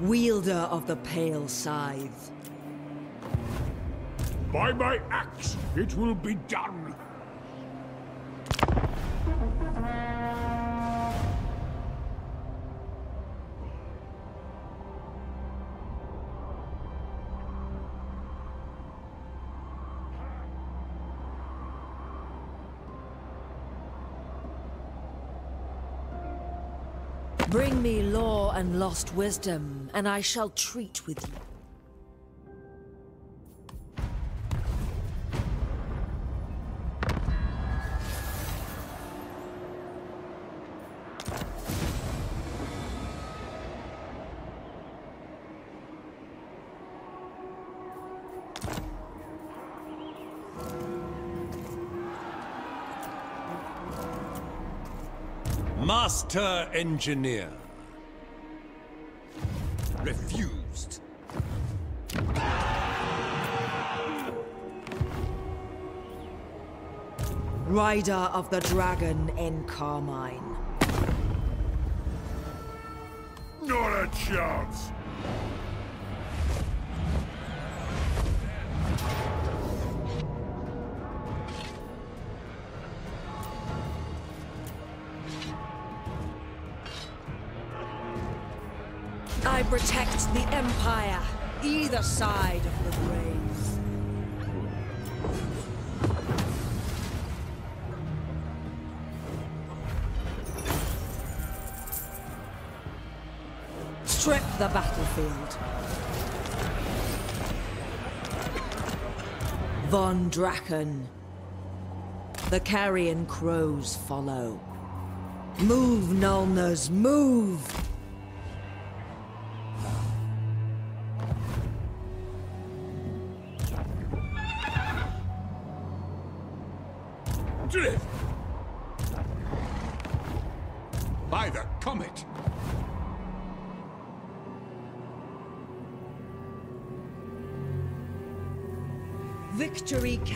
wielder of the Pale Scythe. By my axe, it will be done. Lost wisdom, and I shall treat with you. Master Engineer. Rider of the Dragon in Carmine. Not a chance. I protect the Empire, either side of the grave. The battlefield. Von Draken. The carrion crows follow. Move, Nulners, move!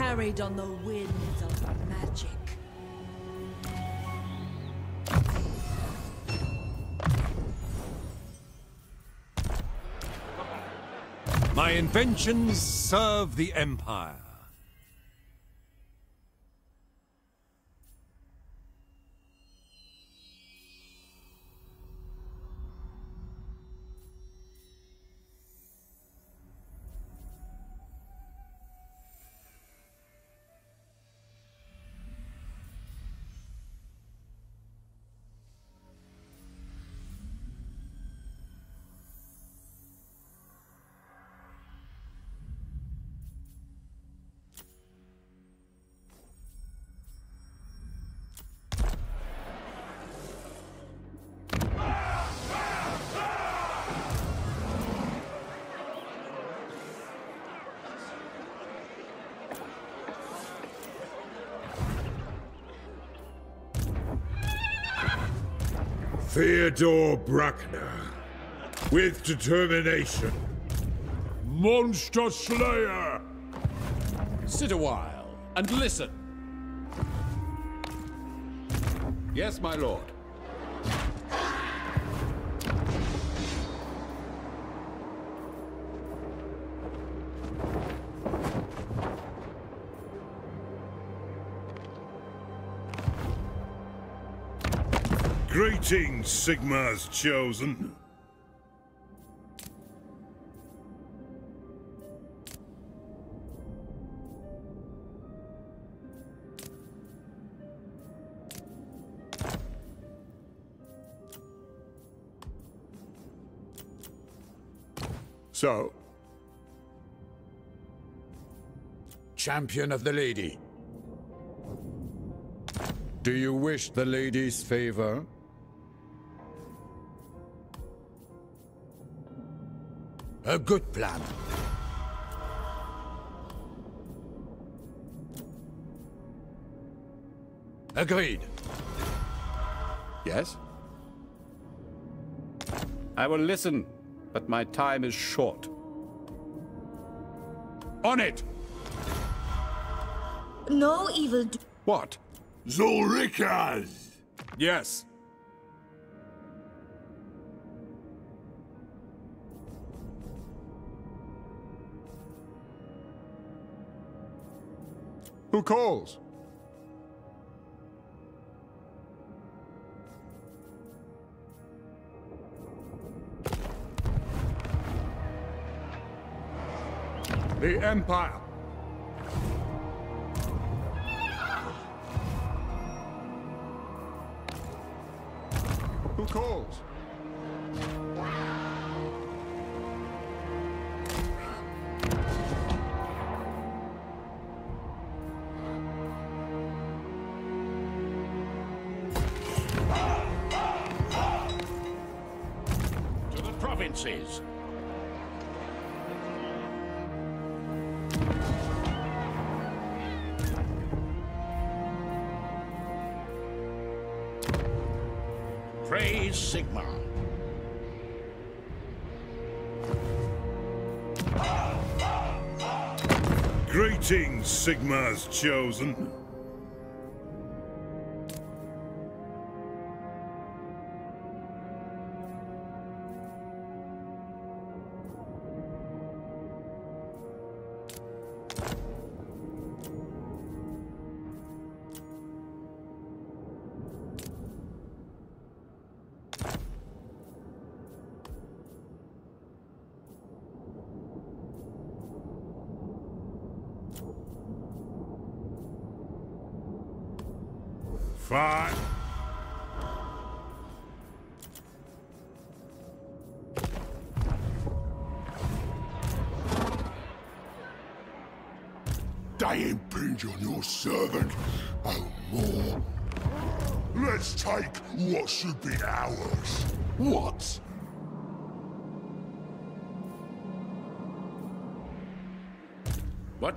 Carried on the winds of magic. My inventions serve the Empire. Theodore Bruckner. With determination. Monster Slayer! Sit a while and listen. Yes, my lord. Greetings, Sigmar's chosen. So? Champion of the lady. Do you wish the lady's favor? A good plan. Agreed. Yes? I will listen, but my time is short. On it! No evil do- What? Zulrikas! Yes. Who calls? The Empire. Who calls? Greetings, Sigmar's chosen.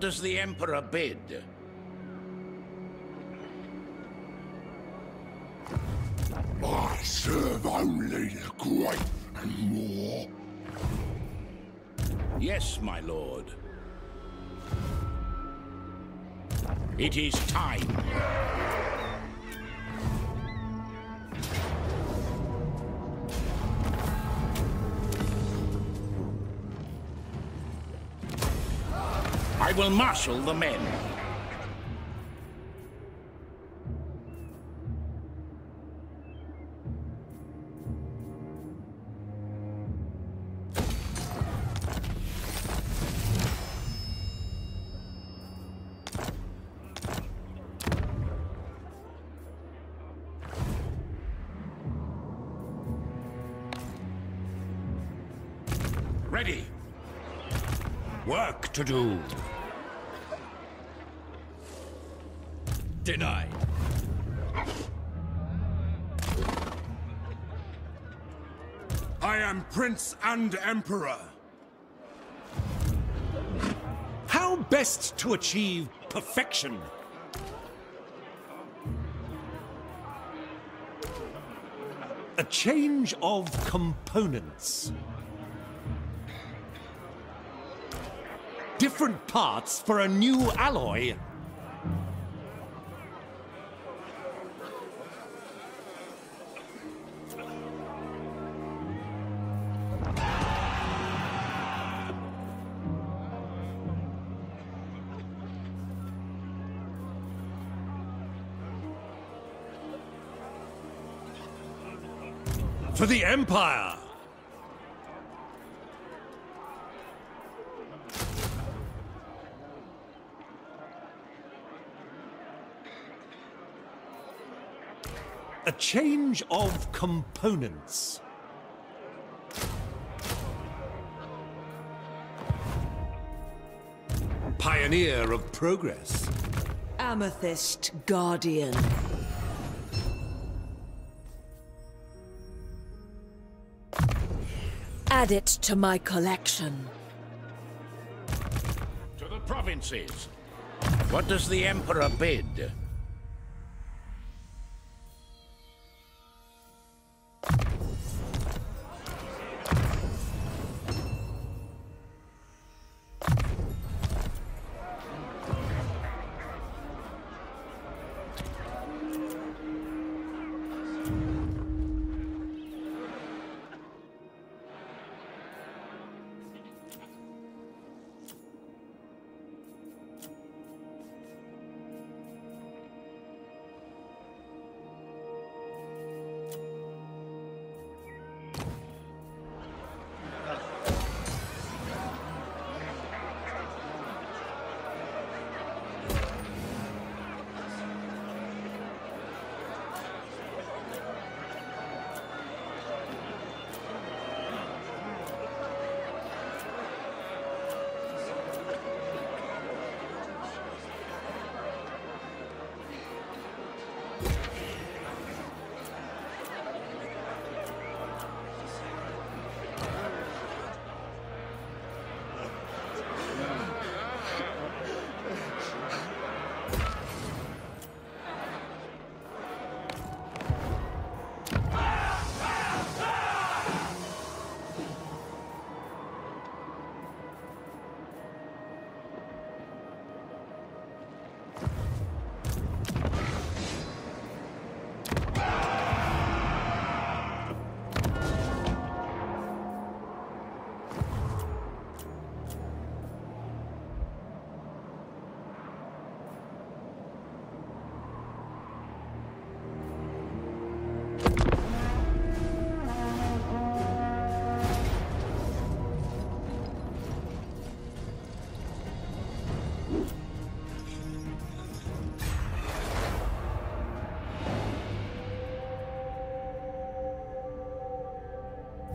What does the Emperor bid? I serve only the great and more. Yes, my lord. It is time. Will marshal the men. Ready. Work to do. Denied. I am Prince and Emperor. How best to achieve perfection? A change of components. Different parts for a new alloy. The Empire! A change of components. Pioneer of progress. Amethyst Guardian. Add it to my collection. To the provinces. What does the Emperor bid?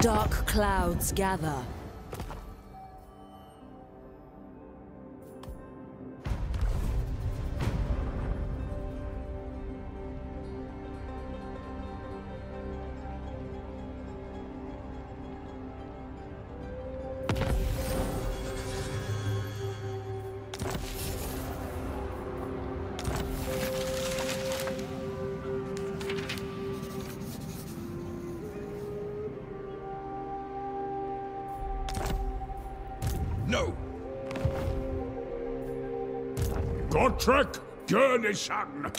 Dark clouds gather. Gotrek Gurnisson!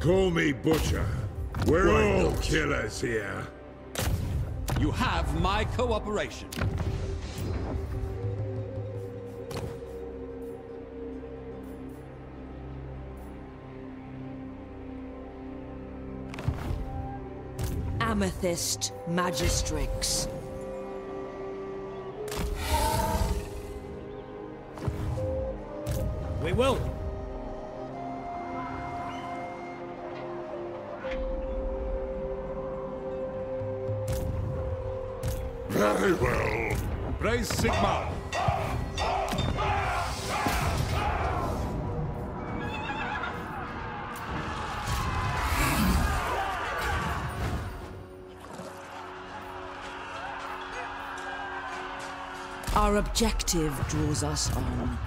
Call me Butcher. We're Why all not? killers here. You have my cooperation. Amethyst Magistrix. Will. Very well. Praise Sigmar. Our objective draws us on.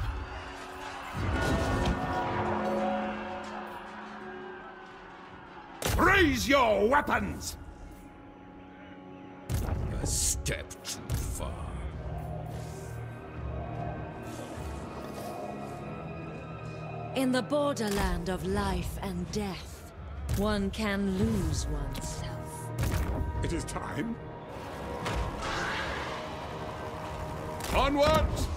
Raise your weapons! A step too far. In the borderland of life and death, one can lose oneself. It is time. Onwards!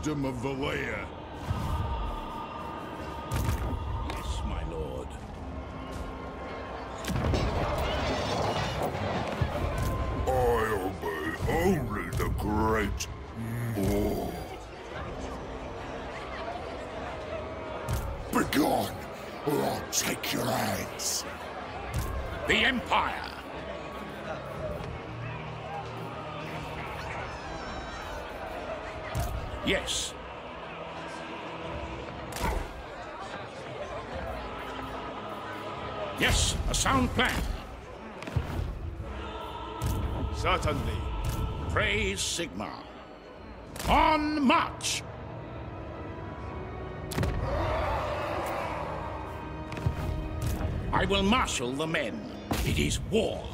Wisdom of Valea. Yes, my lord. I obey only the great Maw. Begone, or I'll take your hands. The Empire! Yes. Yes, a sound plan. Certainly. Praise Sigmar. On march! I will marshal the men. It is war.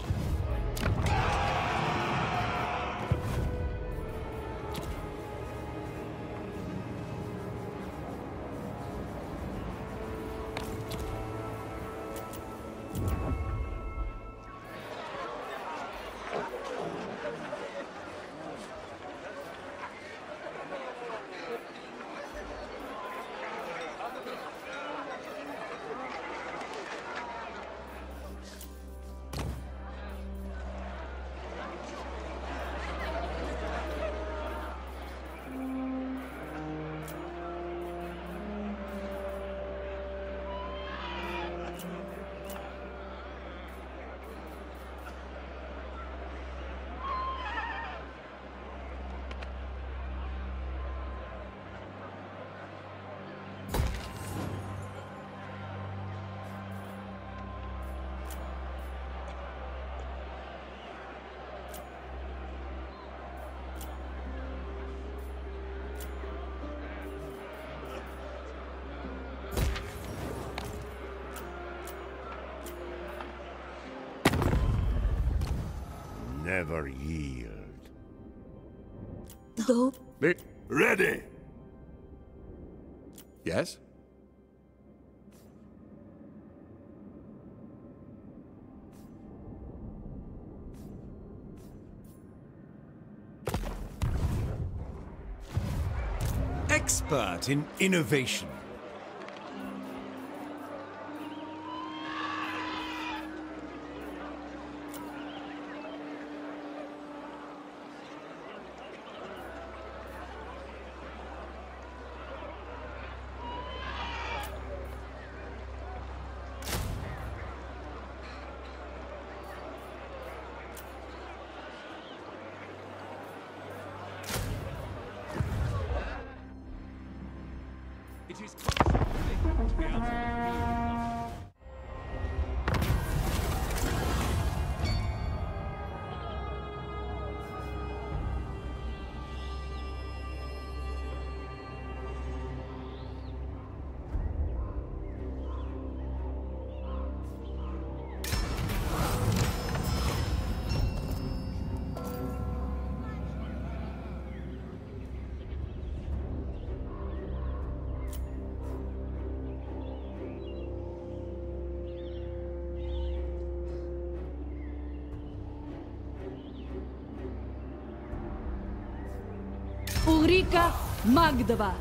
Never yield. Though Be- Ready! yes? Expert in innovation. Magdova.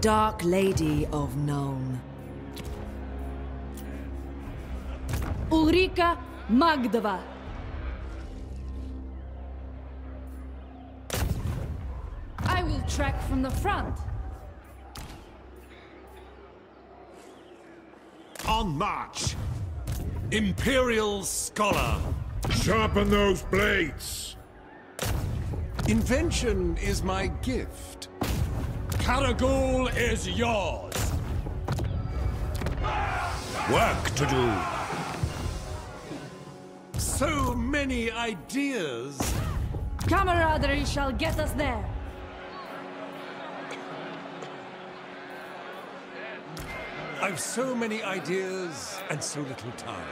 Dark Lady of Nuln. Ulrika Magdova. I will track from the front. On march! Imperial Scholar! Sharpen those blades! Invention is my gift. Karagul is yours! Work to do. So many ideas. Camaraderie shall get us there. I've so many ideas and so little time.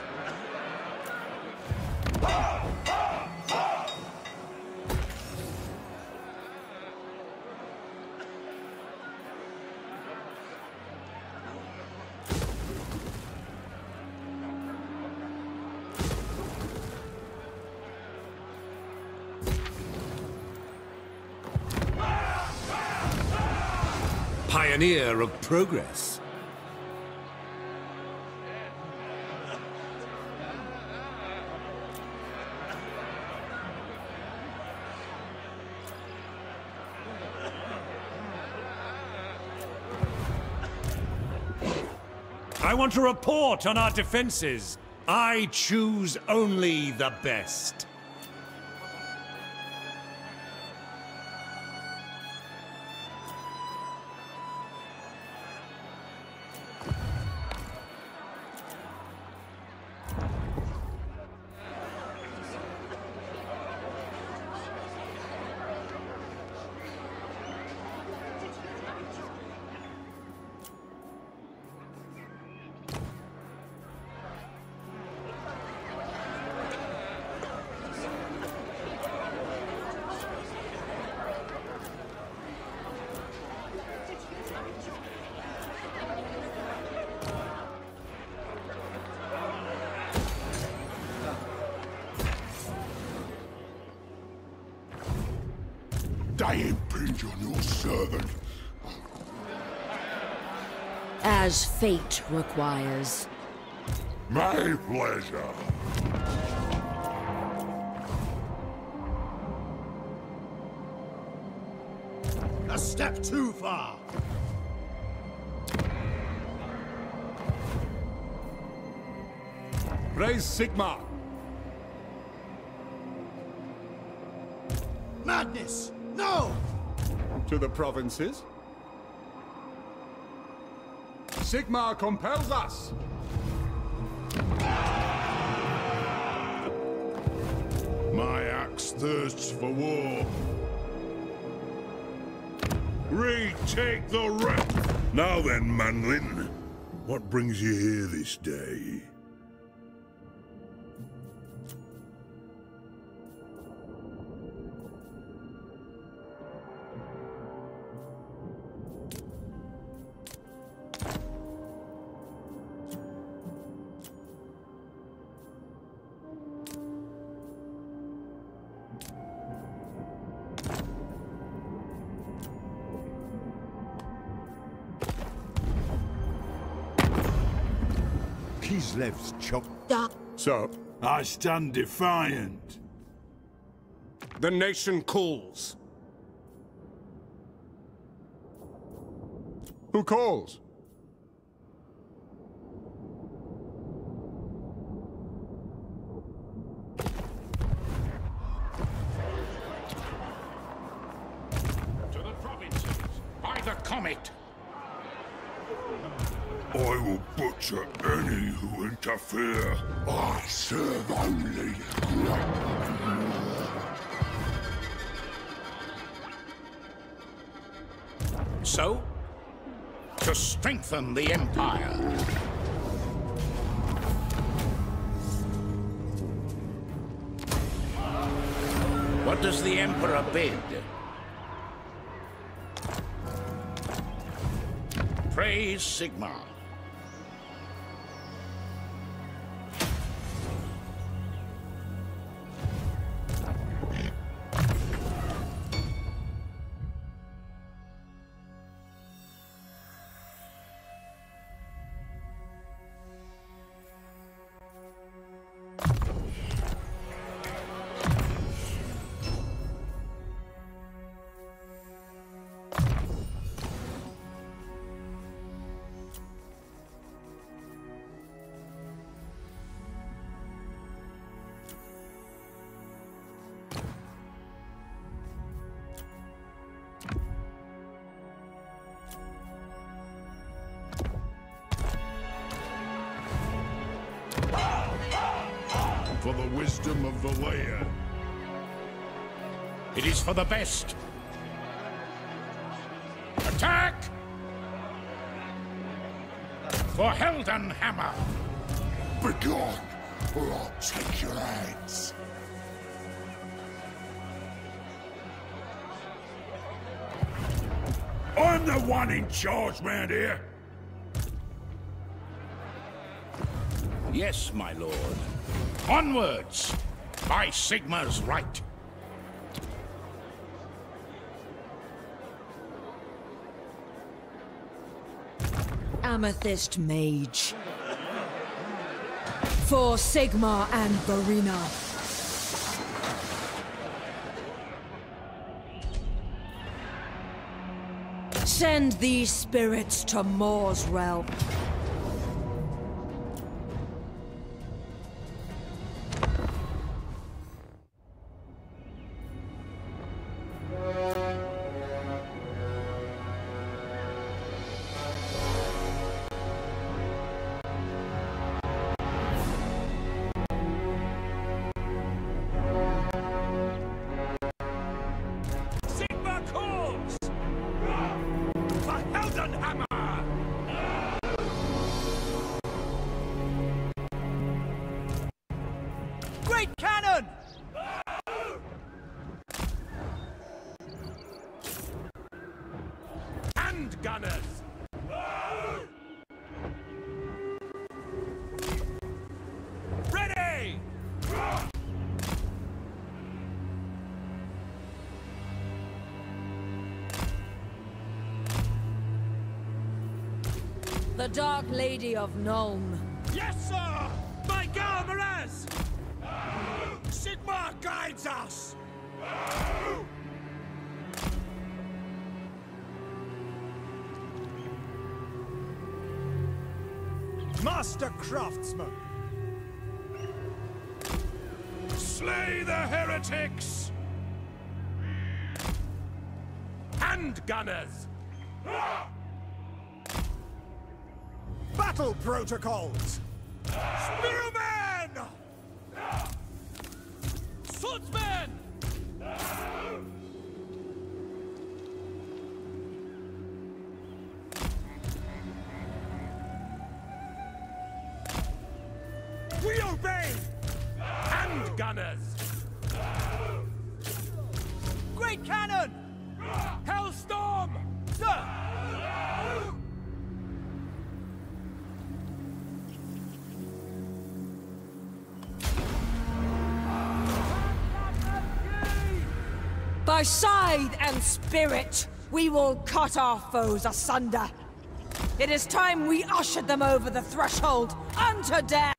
Pioneer of progress. I want a report on our defenses. I choose only the best. They impinge on your servant. As fate requires. My pleasure. A step too far. Raise Sigmar. To the provinces. Sigmar compels us. My axe thirsts for war. Retake the rep! Now then, Manlin. What brings you here this day? Kislev's chop. So, I stand defiant. The nation calls. Who calls? To the provinces, by the comet. I will butcher any who interfere. I serve only So, to strengthen the Empire. What does the Emperor bid? Praise Sigmar. The best. Attack! For Heldenhammer! Begone, or I'll take your heads. I'm the one in charge round here. Yes, my lord. Onwards! By Sigmar's right. Amethyst Mage. For Sigmar and Verena. Send these spirits to Morr's realm. Lady of Nuln. Yes, sir! By Gar Miraz! Sigmar guides us! Master Craftsman! Slay the heretics! Hand Battle protocols! By scythe and spirit, we will cut our foes asunder. It is time we ushered them over the threshold unto death.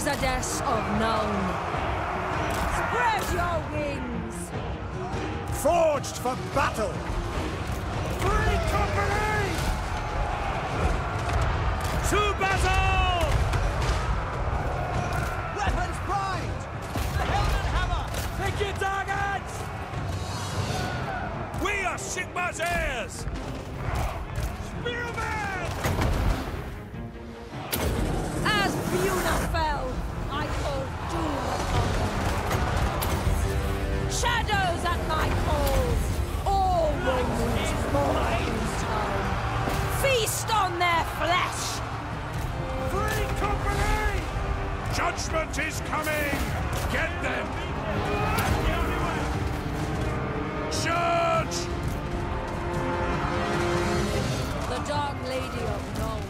Wizardess of Nuln. Spread your wings! Forged for battle! Free company! To battle! Weapons primed! The Helmet Hammer! Pick your targets! We are Sigmar's heirs! Judgment is coming! Get them! Charge! The Dark Lady of Nuln.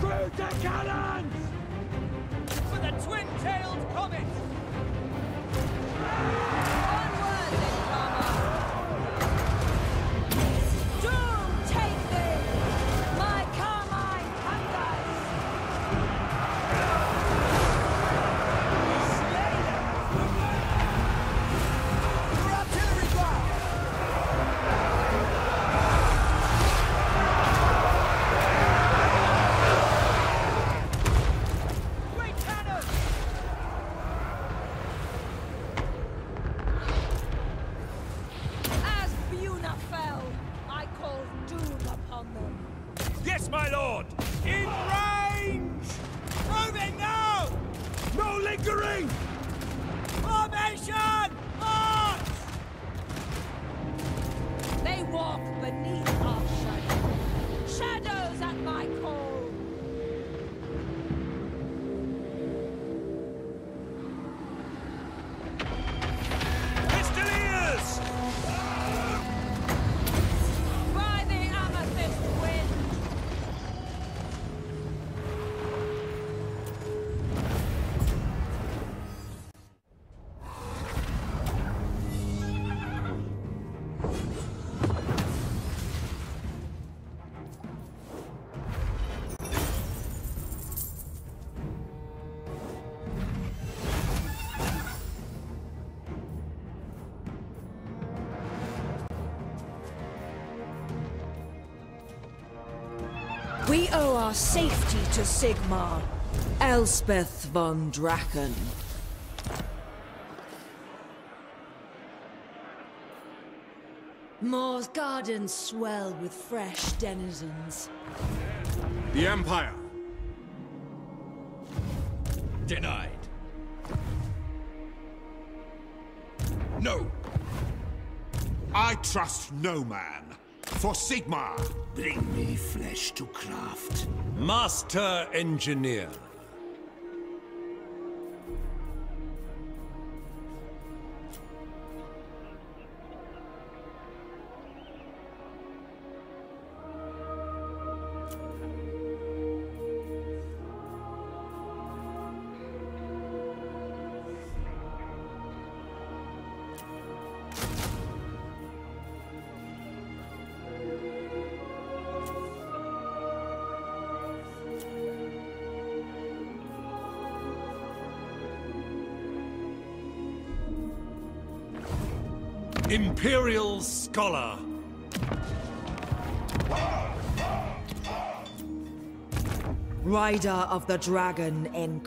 Through the cannons! For the twin-tailed comet! We owe our safety to Sigmar. Elspeth von Draken. Morr's gardens swell with fresh denizens. The Empire. Denied. No. I trust no man. For Sigmar! Bring me flesh to craft. Master Engineer. Scholar. Rider of the Dragon in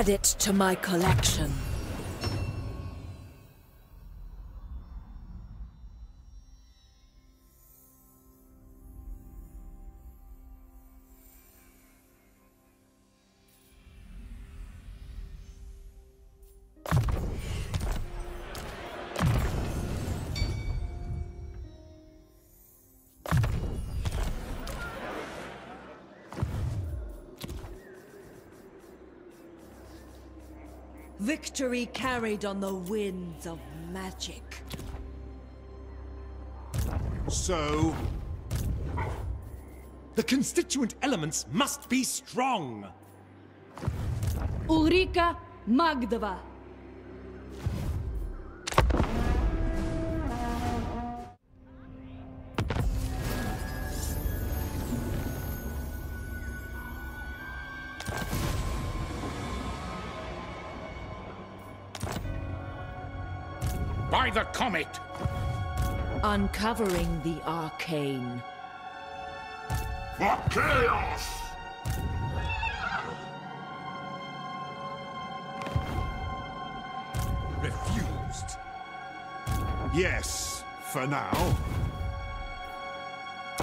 Add it to my collection. Victory carried on the winds of magic. So, The constituent elements must be strong. Ulrika Magdova. By the comet! Uncovering the arcane. For chaos! Refused. yes, for now.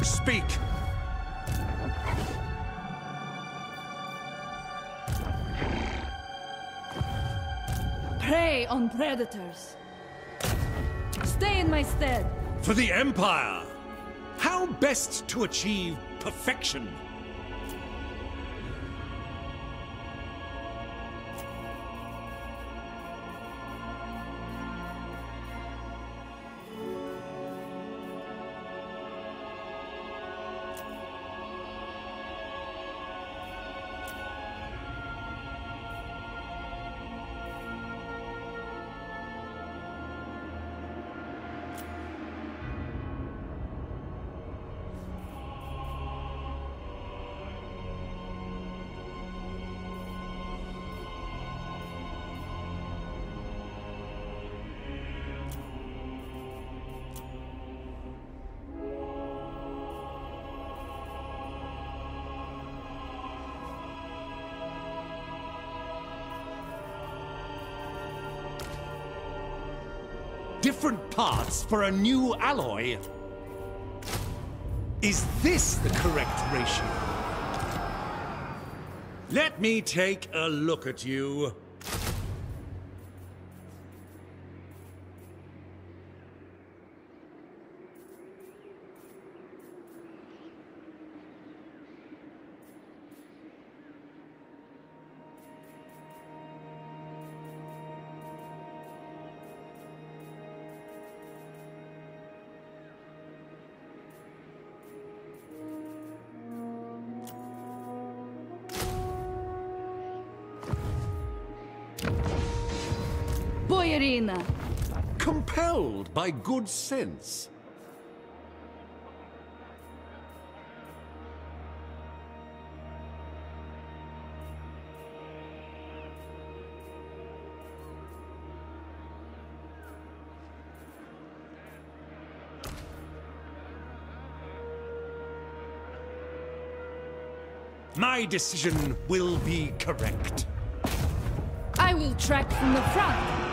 Speak! Prey on predators. Stay in my stead. For the Empire! How best to achieve perfection? For a new alloy? Is this the correct ratio? Let me take a look at you. Compelled by good sense. My decision will be correct. I will track from the front.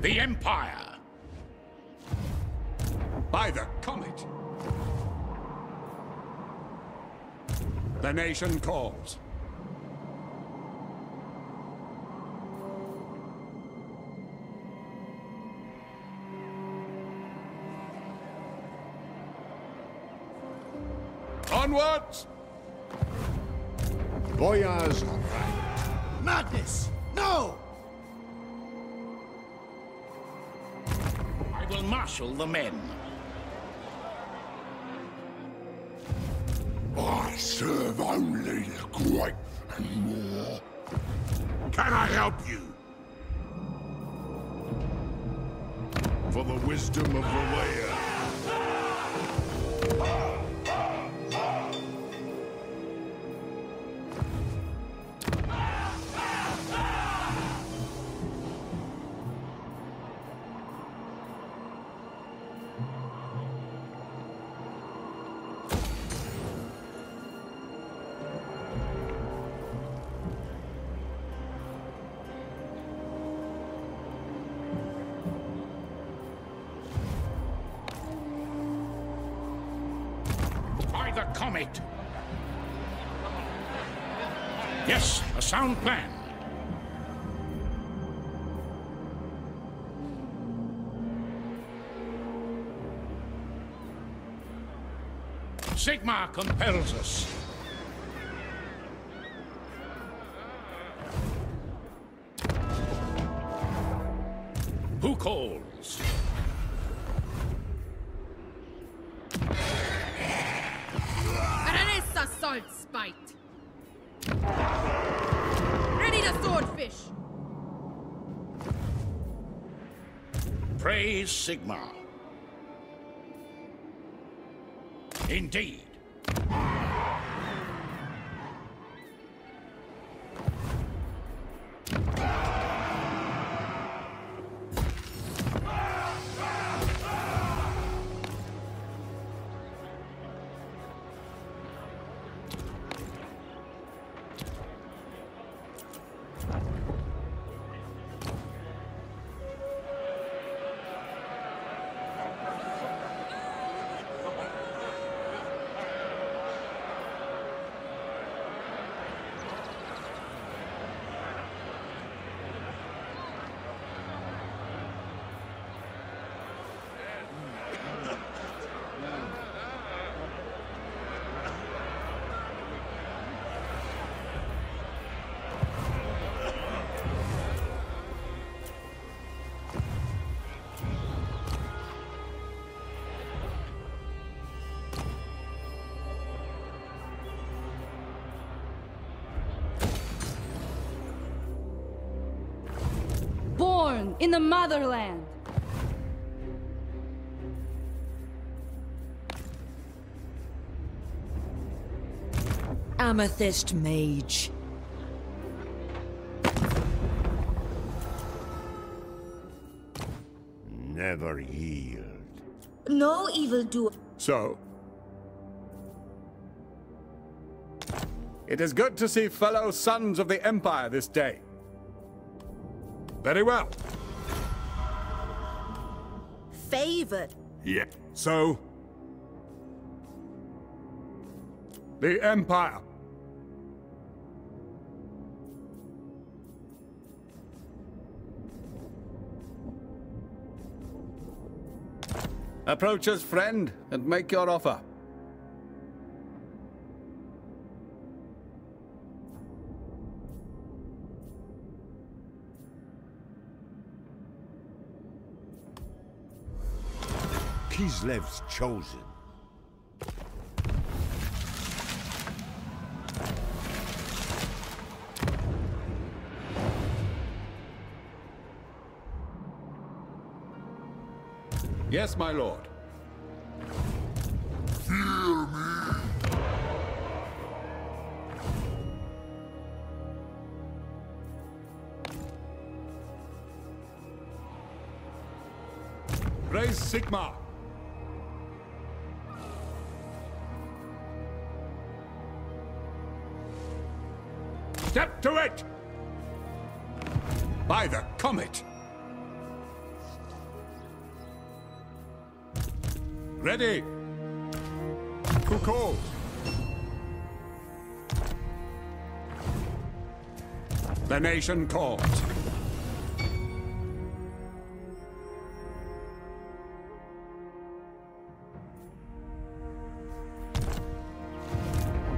The Empire! By the comet. The nation calls. Onwards! Voyage right. Madness! Marshal the men. I serve only the great and more. Can I help you? For the wisdom of the layer. Comet! Yes, a sound plan. Sigmar compels us. Sigmar. Indeed. Born in the motherland. Amethyst Mage. Never yield. No evildoer. So. It is good to see fellow sons of the Empire this day. Very well. Favored. Yeah. So. The Empire. Approach us, friend, and make your offer. Kislev's chosen. Yes, my lord. Hear me! Raise Sigmar. To it! By the comet! Ready. Who calls? The nation calls.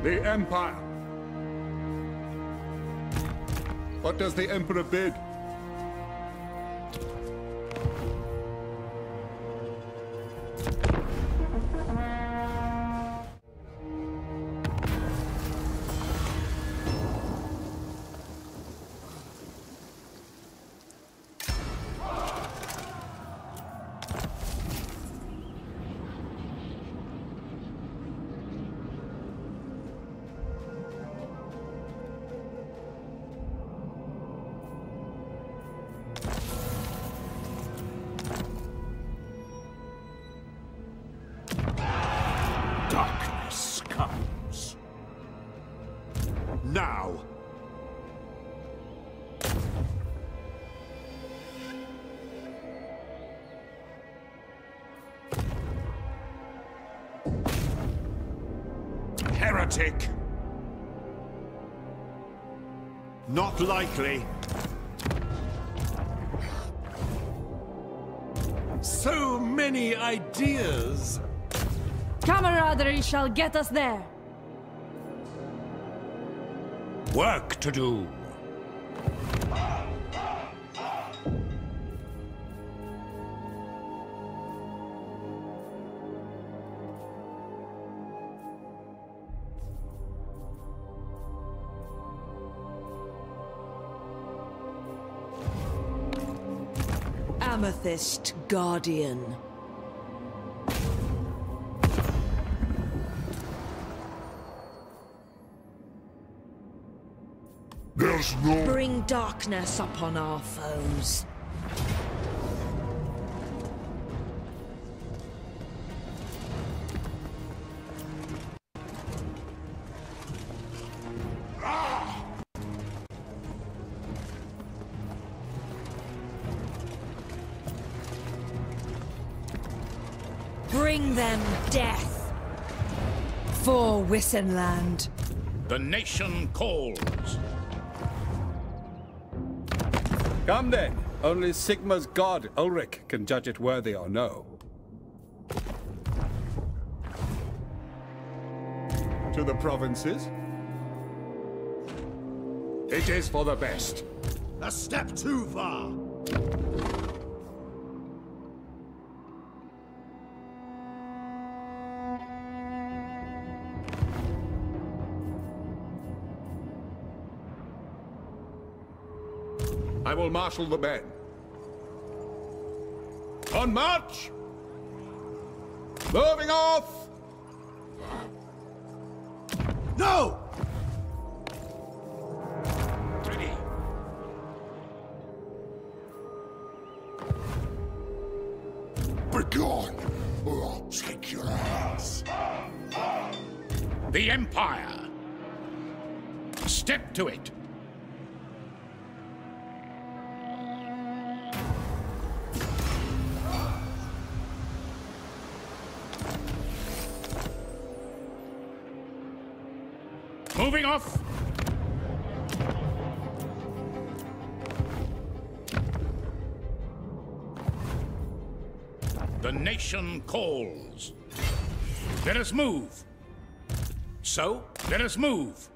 The Empire. What does the Emperor bid? Likely. So many ideas. Camaraderie shall get us there. Work to do. Amethyst Guardian. There's no... Bring darkness upon our foes. Bring them death. For Wissenland. The nation calls. Come then. Only Sigmar's god, Ulric, can judge it worthy or no. To the provinces? It is for the best. A step too far. I will marshal the men. On march! Moving off! No! Ready. Begone, or I'll take your ass. The Empire. Step to it. Off. The nation calls. Let us move. So, let us move.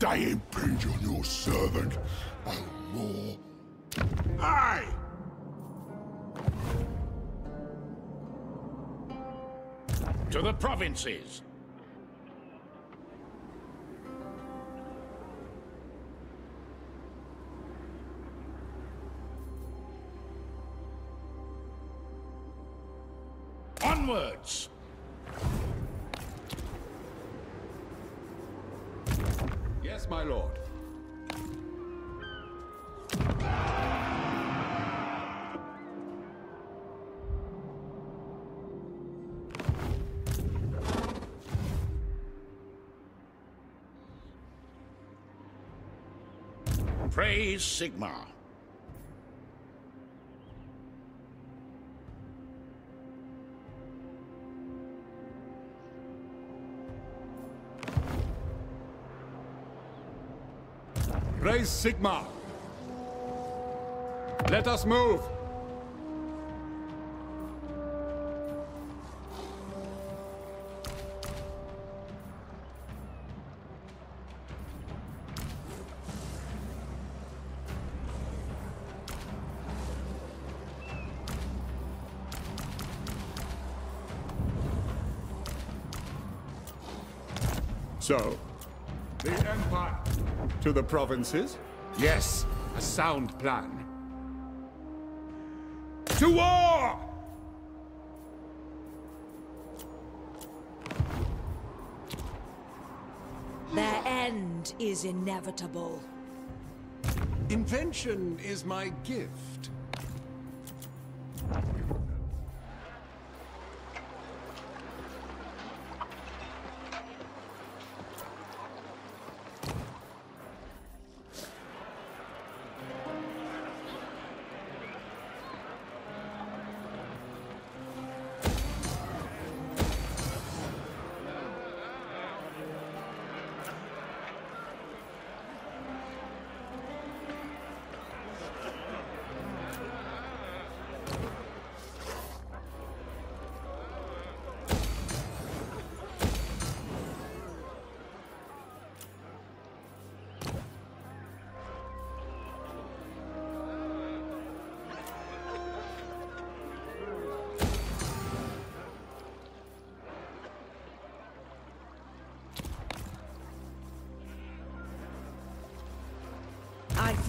They impinge on your servant. Oh, more. Aye! To the provinces. Onwards! my lord. Praise Sigmar. Praise Sigmar. Let us move. So, to the provinces? Yes, a sound plan. To war! Their end is inevitable. Invention is my gift.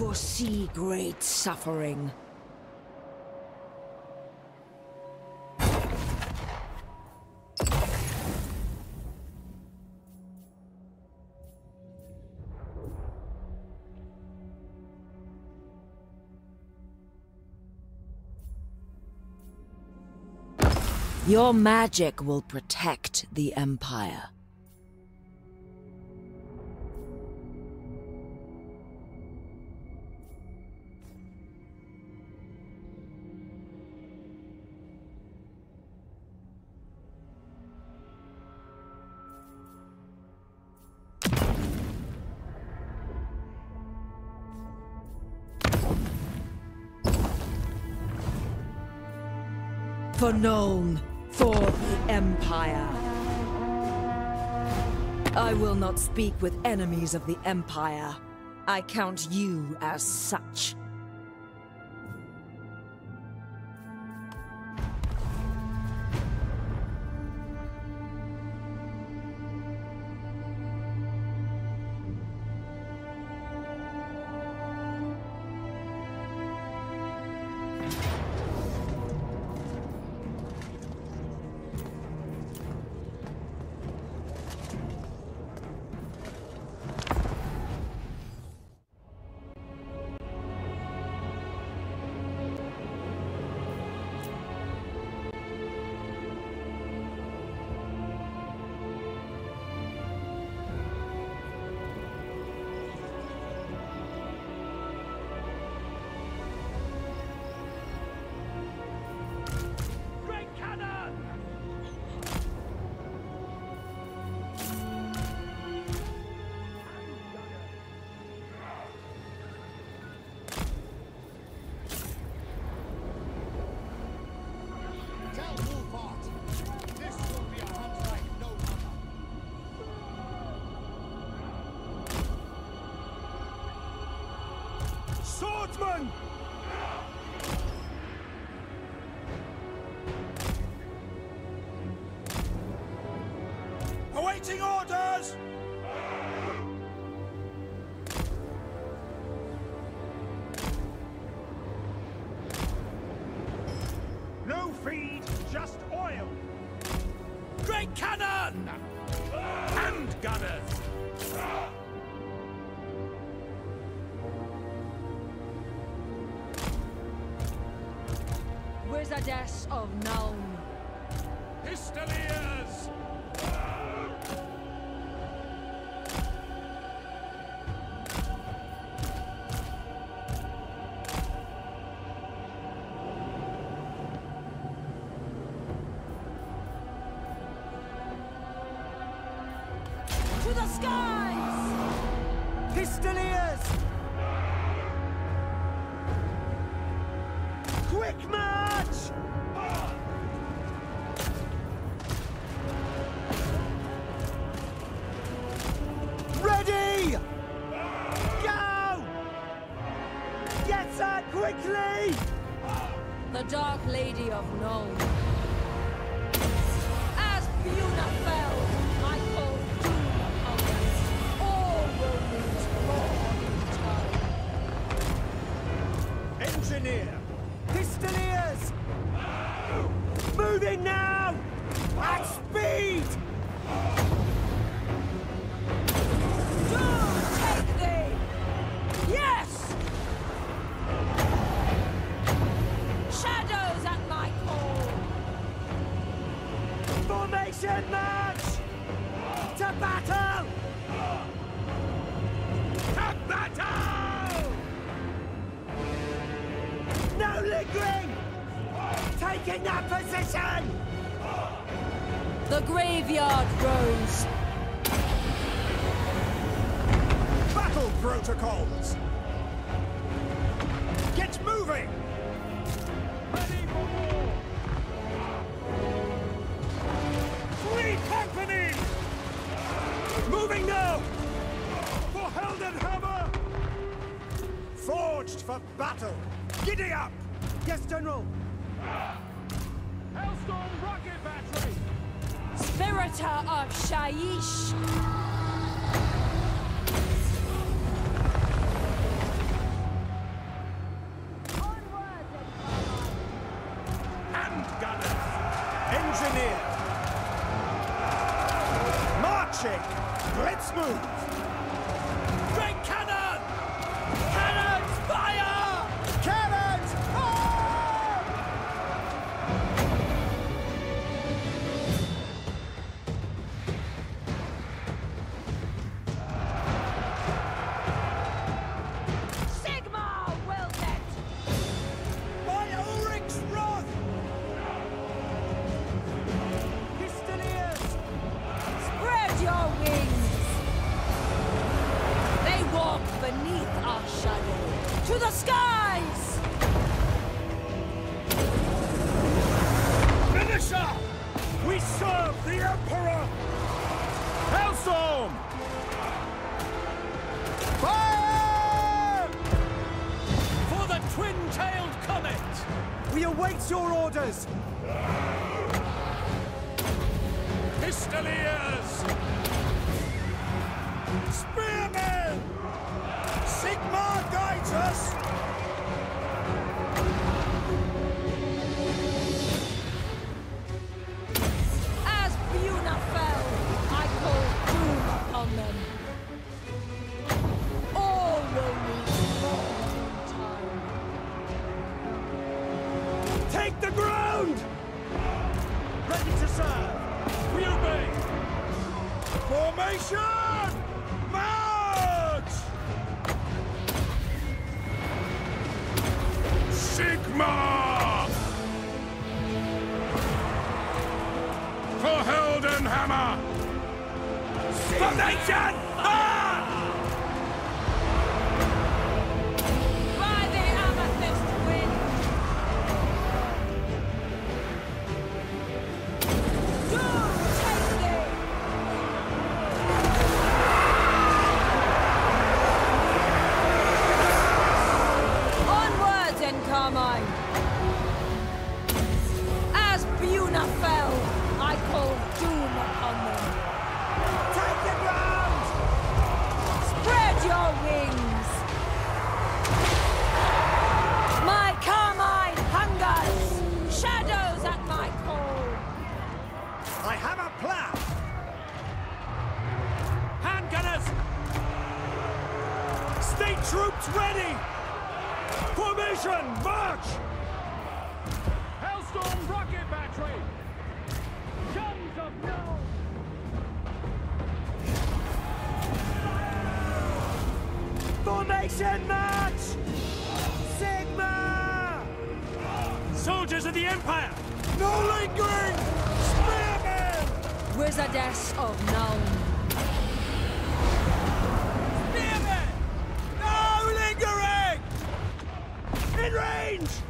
Foresee great suffering. Your magic will protect the Empire. Nuln, for the Empire. I will not speak with enemies of the Empire. I count you as such. Match! ready! Formation, march! Hellstorm rocket battery! Guns of Nuln! Formation, march! Sigmar! Soldiers of the Empire! No lingering! Spearmen! Wizardess of Nuln. range!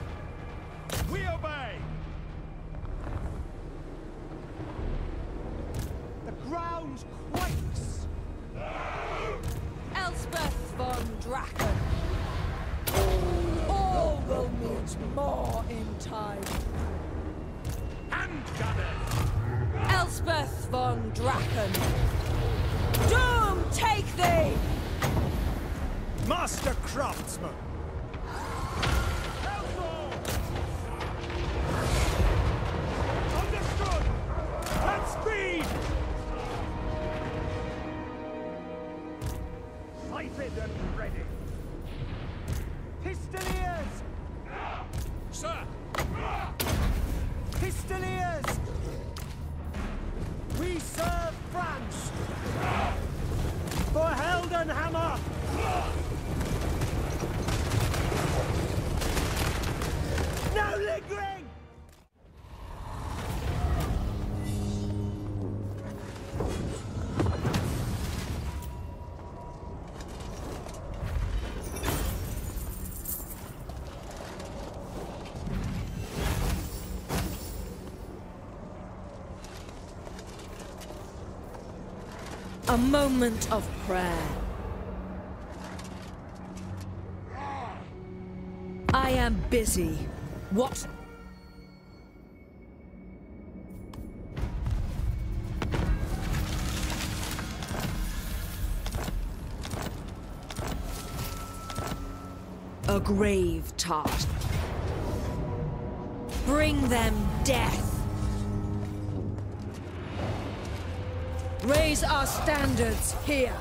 A moment of prayer. I am busy. What? A grave tart. Bring them death. Raise our standards here.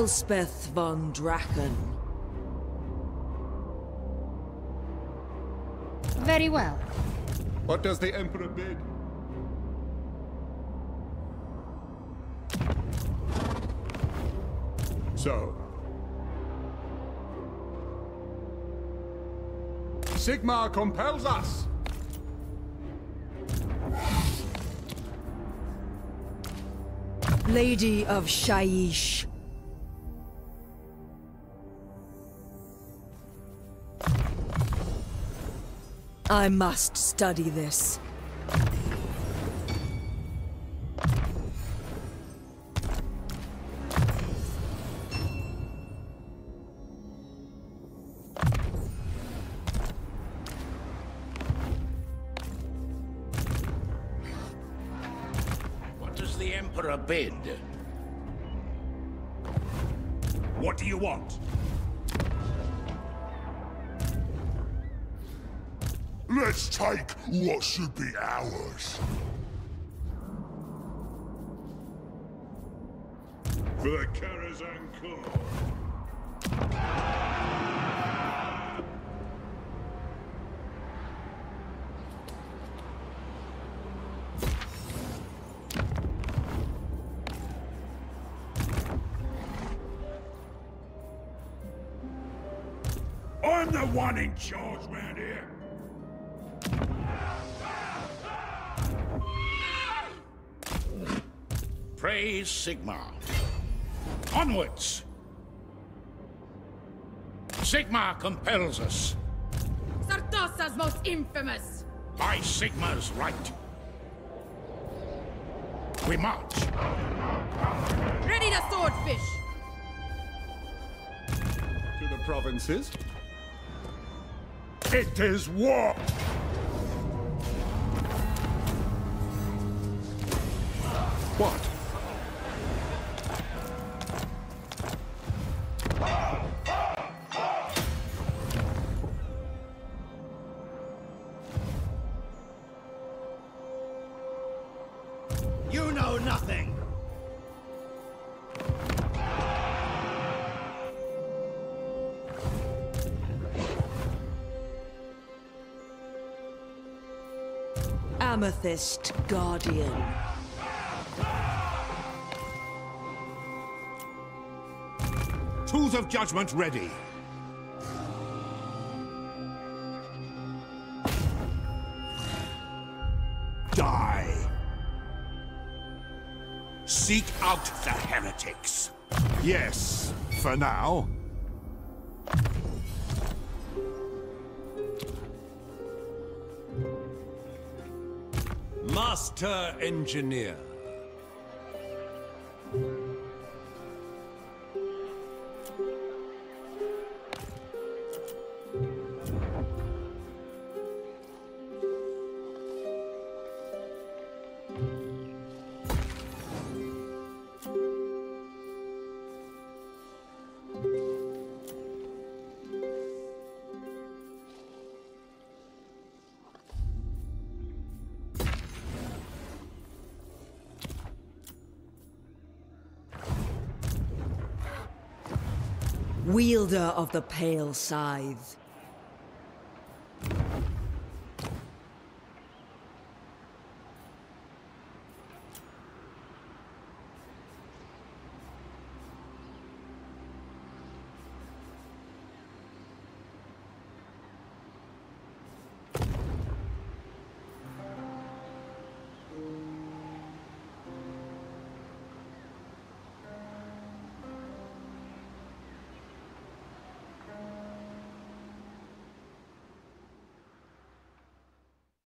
Elspeth von Draken. Very well. What does the Emperor bid? So. Sigmar compels us! Lady of Shyish. I must study this. What should be ours. For the Karazhan Corps. I'm the one in charge Praise Sigmar. Onwards! Sigmar compels us. Sartosa's most infamous! By Sigmar's right. We march. Ready the swordfish! To the provinces? It is war! Know nothing! Amethyst Guardian. Tools of judgment ready. Seek out the heretics. Yes, for now. Master Engineer. Wielder of the Pale Scythe.